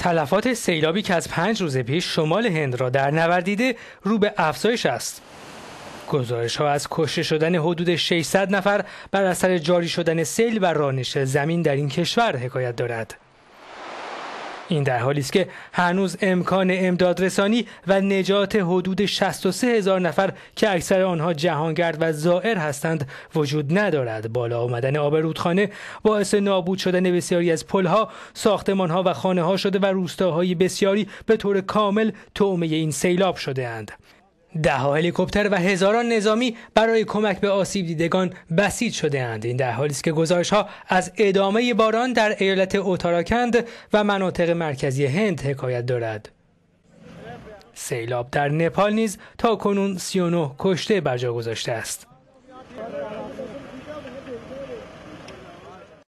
تلفات سیلابی که از پنج روز پیش شمال هند را در نوردیده رو به افزایش است. گزارش ها از کشته شدن حدود 600 نفر بر اثر جاری شدن سیل و رانش زمین در این کشور حکایت دارد. این در حالی است که هنوز امکان امدادرسانی و نجات حدود 63 هزار نفر که اکثر آنها جهانگرد و زائر هستند وجود ندارد. بالا آمدن آب رودخانه باعث نابود شدن بسیاری از پلها ساختمانها و خانه ها شده و روستاهای بسیاری به طور کامل تومه این سیلاب شده اند. دهها هلیکوپتر و هزاران نظامی برای کمک به آسیب دیدگان بسیج شده اند این در حالی است که گزارش ها از ادامه باران در ایالت اوتاراکند و مناطق مرکزی هند حکایت دارد. سیلاب در نپال نیز تا کنون 39 کشته بر جا گذاشته است.